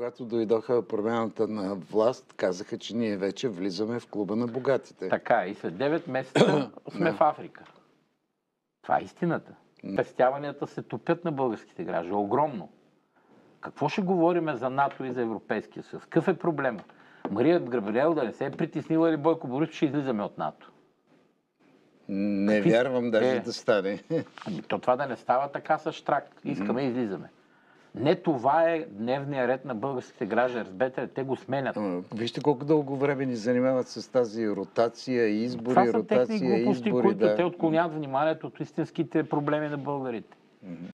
Когато дойдоха промяната на власт, казаха, че ние вече влизаме в клуба на богатите. Така. И след 9 месеца сме в Африка. Това е истината. Пестяванията се топят на българските граждани. Огромно. Какво ще говорим за НАТО и за Европейския съюз? Какъв е проблема? Мария Габриел да не се е притеснила или Бойко Борисов, ще излизаме от НАТО. Не Какви- вярвам даже Е. да стане. Ами то това да не става така с штрак. Искаме и излизаме. Не това е дневния ред на българските граждани. Разберете, те го сменят. Вижте колко дълго време ни занимават с тази ротация, избори, Това са ротация, глупости, избори. които да. те отклоняват вниманието от истинските проблеми на българите.